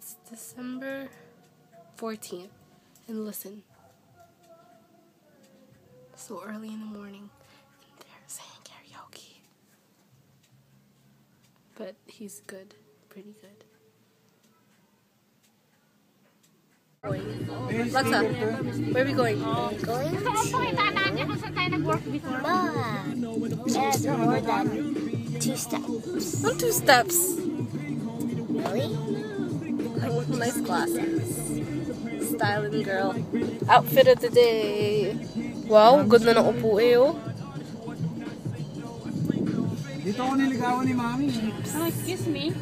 it's December 14th. And listen. So early in the morning, and they're saying karaoke. But he's good. Pretty good. Lexa, where are we going? Going to Pakita natin kung saan tayo nag-work before. but there's more than two steps. On two steps. Really? Nice glasses. Styling girl. Outfit of the day. Wow, good na ng upo eh oh. Dito ako niligawan ni Mami. Oh, excuse me.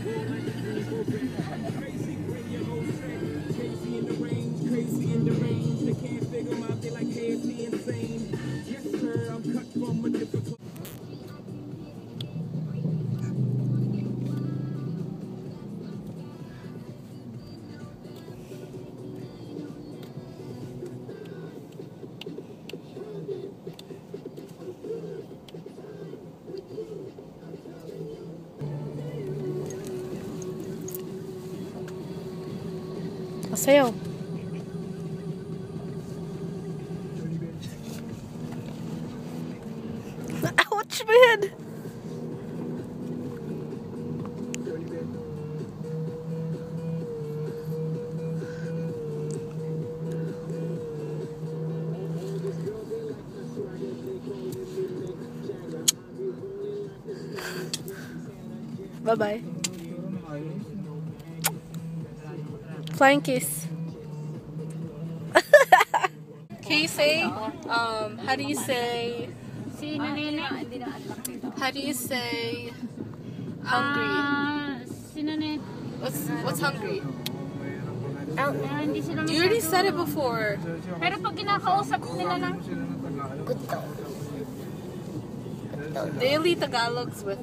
Ouch, man! Bye-bye. Flying kiss. Can you say, um, how do you say, how do you say hungry? What's, what's hungry? You already said it before. Daily Tagalogs with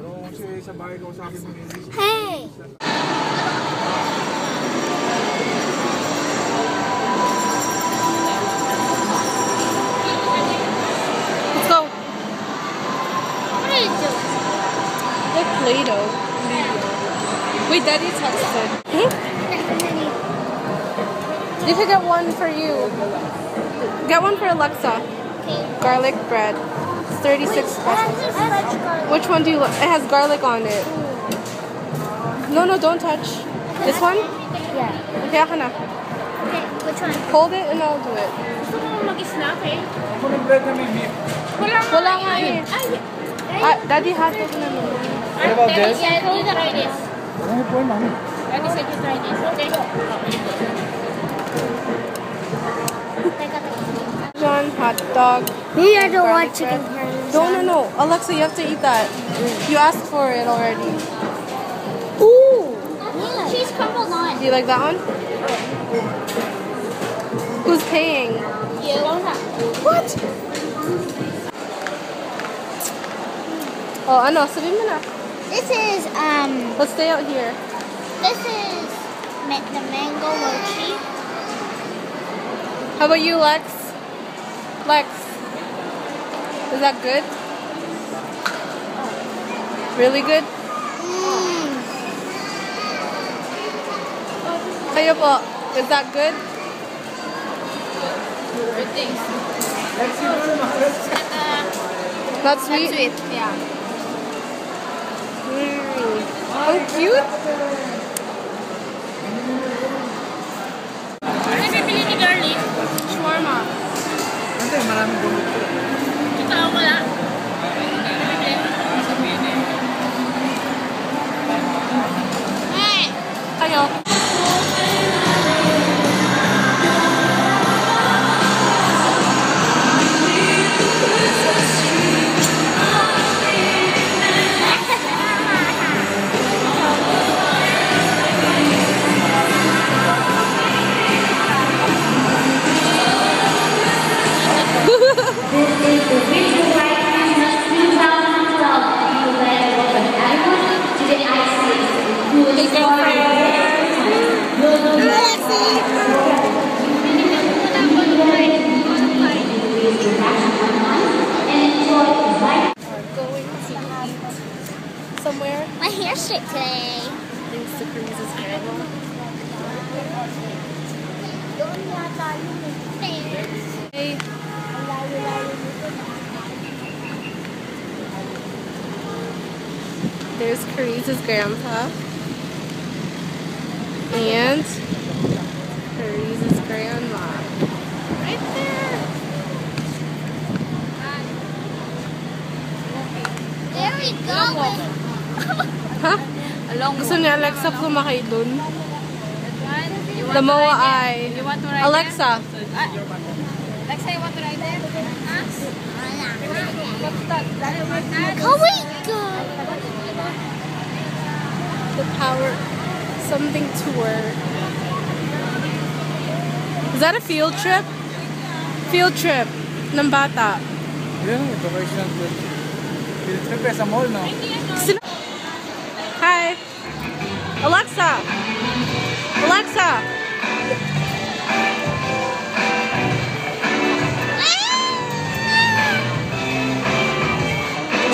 Pero kung siya sa bahay ko sa akin Hey! Let's go. What are you doing? Like Play-Doh. Wait, Daddy texted. Hmm? You could get one for you. Get one for Alexa. Okay. Garlic bread. It's 36 I pesos. Which one do you like? It has garlic on it. No, no, don't touch. This one? Yeah. Okay, ako. Okay, which one? Hold it and I'll do it. Gusto mo mag-snack eh? ako ng bread na may meat. Wala nga. Wala nga eh. Ah, Daddy hotdog na naman. What about Daddy this? said you try this. Ano po, Mami? Daddy said you try this. Okay. Teka, teka. John hot dog. We are the Garlic one chicken bread. Parmesan. No, no, no. Alexa, you have to eat that. You asked for it already. Ooh! Cheese crumbled on. Do you like that one? Who's paying? You. What? Oh, ano, sabihin mo na. This is, um, Let's stay out here. this is ma- the mango mochi. How about you, Lex? Lex. Is that good? Really good? Kayo po, is that good? Let's see, Mama. Not sweet? Yeah. Mm. How cute. Ano bibili ni Garlic? Shawarma. Hindi, maraming gulot Going to eat somewhere. My hair it today. Thanks to there's Cruise's grandpa. And Gusto niya Alexa sumakay dun. Damawa ay to ride Alexa. Alexa, you want to ride there? Oh my god. The power something tour. Is that a field trip? Field trip ng bata. Yan, ito kayo siya. Field trip eh, sa mall, no? Hi. Alexa. Alexa.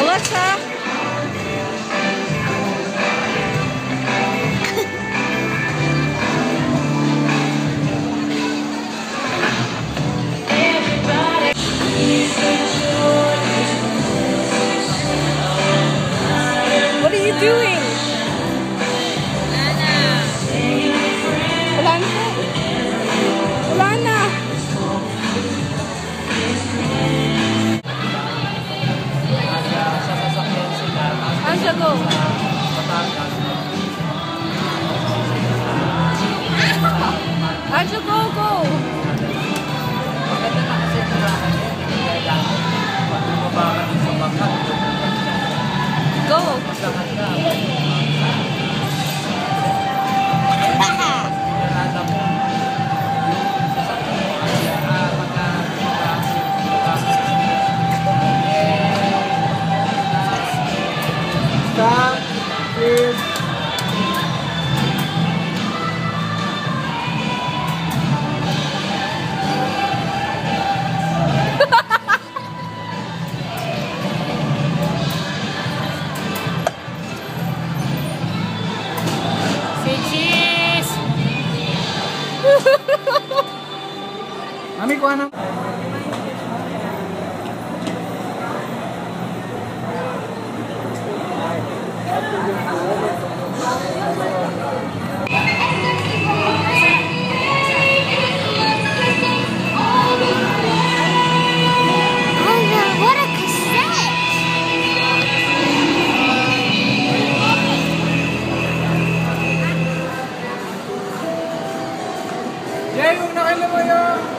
Alexa. What are you doing? Jay, huwag na kayo lumayo!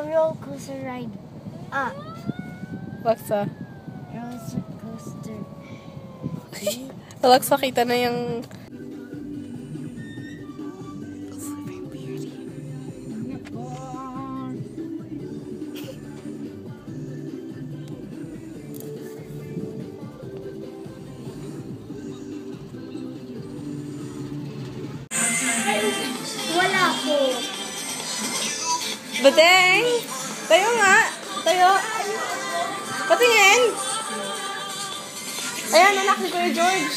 A roller coaster ride. Ah, Laksa. roller coaster. Laksa, kita na yung... Badeng! Tayo nga! Tayo! Patingin! Ayan, anak ni Kuya George.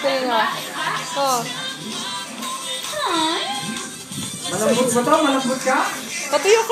Tayo nga. Oh. Malambot ba to? Malambot ka? Patuyo ka